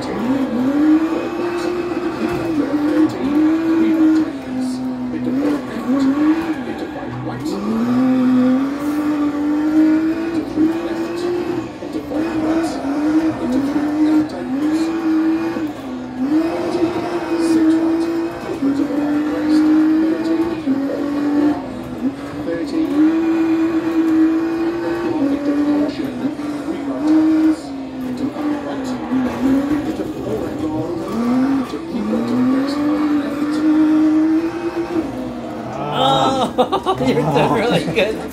opportunity. You're doing really good.